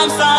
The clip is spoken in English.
I'm sorry.